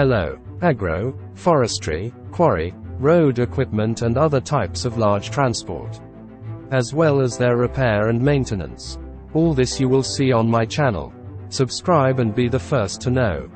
Hello. Agro, forestry, quarry, road equipment and other types of large transport. As well as their repair and maintenance. All this you will see on my channel. Subscribe and be the first to know.